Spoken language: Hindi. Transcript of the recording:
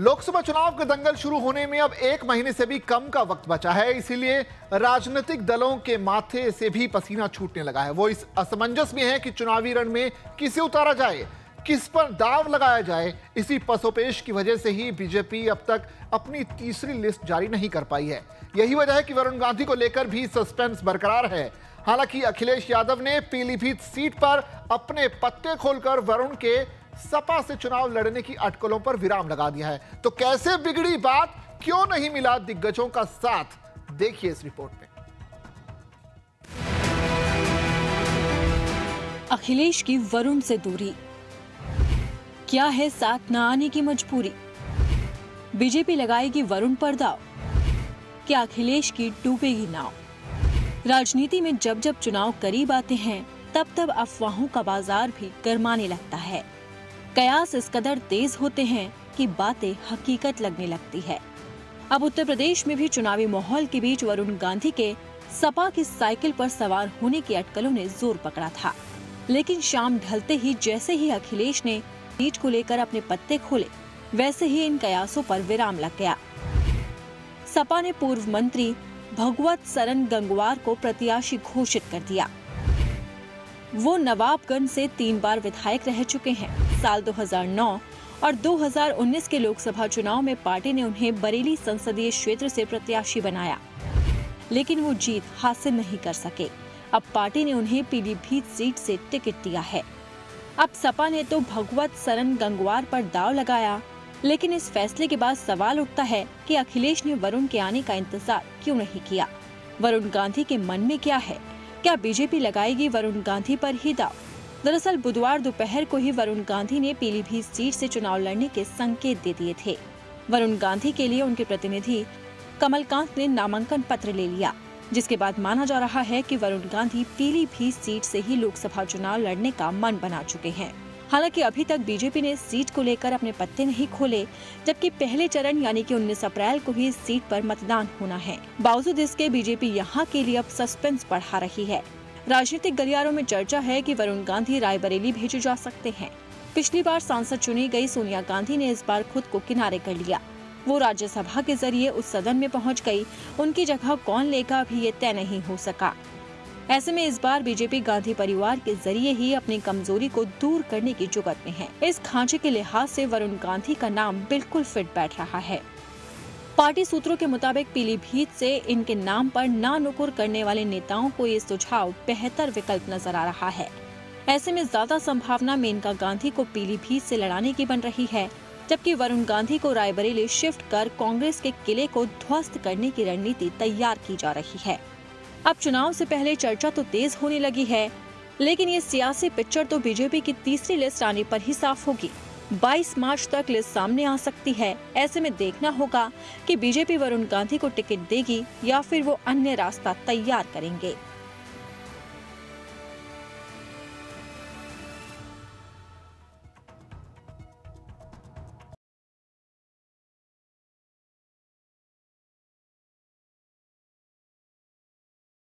लोकसभा चुनाव का दंगल शुरू होने में अब एक महीने से भी कम का वक्त बचा है। इसीलिए राजनीतिक दलों के माथे से भी पसीना छूटने लगा है। वो इस असमंजस में है कि चुनावी रण में किसे उतारा जाए, किस पर दाव लगाया जाए, इसी पसोपेश की वजह से ही बीजेपी अब तक अपनी तीसरी लिस्ट जारी नहीं कर पाई है। यही वजह है कि वरुण गांधी को लेकर भी सस्पेंस बरकरार है। हालाँकि अखिलेश यादव ने पीलीभीत सीट पर अपने पत्ते खोलकर वरुण के सपा से चुनाव लड़ने की अटकलों पर विराम लगा दिया है। तो कैसे बिगड़ी बात? क्यों नहीं मिला दिग्गजों का साथ? देखिए इस रिपोर्ट में। अखिलेश की वरुण से दूरी। क्या है साथ न आने की मजबूरी? बीजेपी लगाएगी वरुण पर दाव। क्या अखिलेश की डूबेगी नाव? राजनीति में जब जब चुनाव करीब आते हैं, तब तब अफवाहों का बाज़ार भी गरमाने लगता है। कयास इस कदर तेज होते हैं कि बातें हकीकत लगने लगती है। अब उत्तर प्रदेश में भी चुनावी माहौल के बीच वरुण गांधी के सपा की साइकिल पर सवार होने की अटकलों ने ज़ोर पकड़ा था। लेकिन शाम ढलते ही जैसे ही अखिलेश ने सीट को लेकर अपने पत्ते खोले, वैसे ही इन कयासों पर विराम लग गया। सपा ने पूर्व मंत्री भगवत सरन गंगवार को प्रत्याशी घोषित कर दिया। वो नवाबगंज से तीन बार विधायक रह चुके हैं। साल 2009 और 2019 के लोकसभा चुनाव में पार्टी ने उन्हें बरेली संसदीय क्षेत्र से प्रत्याशी बनाया। लेकिन वो जीत हासिल नहीं कर सके। अब पार्टी ने उन्हें पीलीभीत सीट से टिकट दिया है। अब सपा ने तो भगवत सरन गंगवार पर दाव लगाया, लेकिन इस फैसले के बाद सवाल उठता है कि अखिलेश ने वरुण के आने का इंतज़ार क्यों नहीं किया? वरुण गांधी के मन में क्या है? क्या बीजेपी लगाएगी वरुण गांधी पर ही दाव। दरअसल बुधवार दोपहर को ही वरुण गांधी ने पीलीभीत सीट से चुनाव लड़ने के संकेत दे दिए थे। वरुण गांधी के लिए उनके प्रतिनिधि कमलकांत ने नामांकन पत्र ले लिया, जिसके बाद माना जा रहा है कि वरुण गांधी पीलीभीत सीट से ही लोकसभा चुनाव लड़ने का मन बना चुके हैं। हालाँकि अभी तक बीजेपी ने सीट को लेकर अपने पत्ते नहीं खोले, जबकि पहले चरण यानी कि 19 अप्रैल को ही सीट पर मतदान होना है। बावजूद इसके, बीजेपी यहाँ के लिए अब सस्पेंस बढ़ा रही है। राजनीतिक गलियारों में चर्चा है कि वरुण गांधी रायबरेली भेजे जा सकते हैं। पिछली बार सांसद चुनी गई सोनिया गांधी ने इस बार खुद को किनारे कर लिया। वो राज्यसभा के ज़रिए उस सदन में पहुँच गई। उनकी जगह कौन लेगा अभी ये तय नहीं हो सका। ऐसे में इस बार बीजेपी गांधी परिवार के ज़रिए ही अपनी कमज़ोरी को दूर करने की जुगत में है। इस खांचे के लिहाज से वरुण गांधी का नाम बिल्कुल फिट बैठ रहा है। पार्टी सूत्रों के मुताबिक पीलीभीत से इनके नाम पर ना नुकुर करने वाले नेताओं को ये सुझाव बेहतर विकल्प नज़र आ रहा है। ऐसे में ज़्यादा संभावना मेनका गांधी को पीलीभीत से लड़ाने की बन रही है, जबकि वरुण गांधी को रायबरेली शिफ्ट कर कांग्रेस के किले को ध्वस्त करने की रणनीति तैयार की जा रही है। अब चुनाव से पहले चर्चा तो तेज होने लगी है, लेकिन ये सियासी पिक्चर तो बीजेपी की तीसरी लिस्ट आने पर ही साफ़ होगी। 22 मार्च तक लिस्ट सामने आ सकती है। ऐसे में देखना होगा कि बीजेपी वरुण गांधी को टिकट देगी या फिर वो अन्य रास्ता तैयार करेंगे।